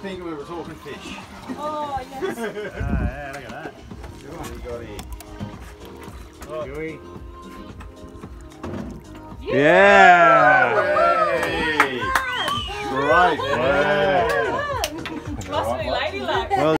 think we were talking fish. Oh, yes. Ah, yeah, look at that. What have we got here? Oh. Gooey. Yeah. Hey! Right. Yeah. Must be ladylike. Well